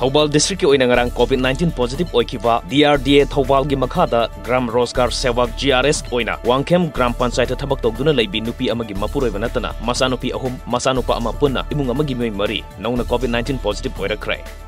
Thoubal district की ngarang covid 19 positive oikiba DRDA Thoubal makhada gram rozgar sevak GRS oina wangkem gram panchayat thabak togduna leibi nupi amagi mapuroi banatana masanupi ahum masanupa ama punna imung amagi moi mari nongna covid 19 positive oirakre Assam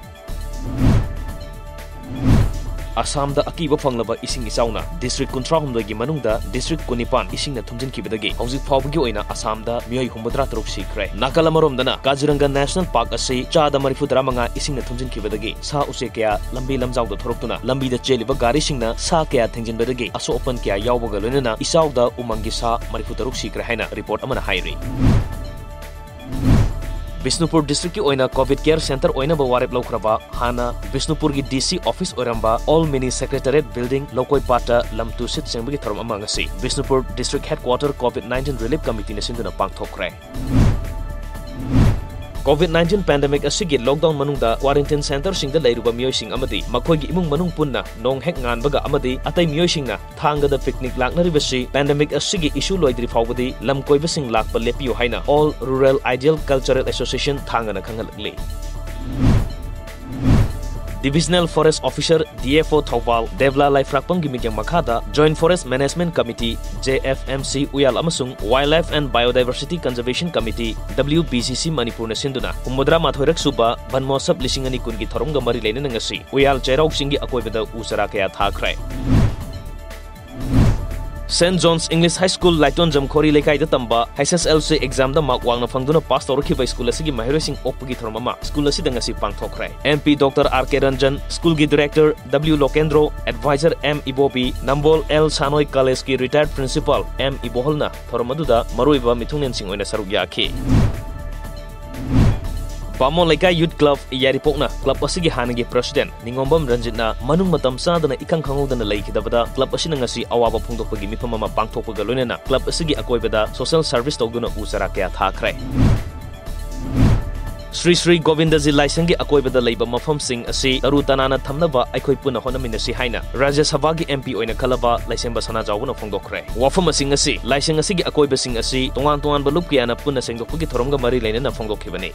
Aqib फंगलब इसिंग इचाउना district कुंथ्रा हुमदगी मनुंगदा district कुनिपान इसिंगना थुमजिनखिबदगी हौजिक फावबगी ओइना असम दा मियोय हुमद्रा तरुक सिखरे नाकल अमरोमदना काजिरंगा नेशनल पार्क असी चादा मरिफुदरा मंगा इसिंगना थुमजिनखिबदगी सा उसे कया लंबी लमजाउदा थोरक्तुना लंबी दा चेलिबा गारी सिंगना सा कया थेंजिनबदगी असो ओपन कया यावबगा लोइनना इसाउदा उमंगी सा मरिफुदरुक सिखरे हाइना रिपोर्ट बिष्णुपुर डिस्ट्रिक्ट की ओना कोविड केयर सेंटर ओइना वारेप लौख्रबा हाना विष्णुपुर की डीसी ऑफ़िस ओरंबा ऑल मिनी सेक्रेटरीट बिल्डिंग लोकोई पाटा लमतु सिट सेंबगी थरम अमंगसी Bishnupur district headquarter covid 19 relief covid 19 pandemic asigi lockdown manungda quarantine center singda lairuba miyoising amadi. Makhoi gi imung manung punna nong hek ngan baga amadi. Atai miyoising na thanga da picnic laknari basi pandemic asigi issue loidri phawbadi lam koibasing lakpa lepiyo haina. All rural ideal cultural association thanga na khangalakli Divisional Forest Officer DFO Thopal Devla Laifrakpang Gimidyang Makhada Joint Forest Management Committee JFMC Uyal amasung Wildlife and Biodiversity Conservation Committee WBCC Manipur na sinduna Humudra Mathoirak Suba Banmosap lisingani kungi thorongga mari leina ngasi Uyal Chairau singi akoibada usara kaya thakrai saint John's English high school लाइटोन जमखोरी लेखाई तंबा S L C exam mark वांग फंगदुना pass तौरखिबा school असगी महरोसिंग ओपगी थरममा school ngasi पांगथोखरे MP doctor R K Ranjan school की director W Lokendro adviser M Ibobi Nambol L Sanoi college की रिटायर्ड प्रिंसिपल एम इबोहल मिथुंगनेंसिंग ओइना सरुक Pamon Laika Youth Club Yaripokna club asigi hanagi president Ningombam Ranjitna manung matam sadana ikang khangudana leikidabada club asina ngasi awaba phongdokpagi mifam ama pangthokpaga loinena club asigi akoibada social service tawduna usara kya thakrai Shri Shri Govind ji लाइसंगी अकोइबद लेब मफमसिंग असि तरु तनाना थमनबा अखोइ पुना होनमिनसि हाइना राज्य सभा की MP ओइना खलबा लाइसेंब सना जावना फोंदोखरे वाफम using असि लाइसेंग असिगी अकोइबसिंग असि तोंगान तोंगान बलुप कियाना पुना सेंगदोकपगी थोरमगा मरी लेना फोंदोखिबनी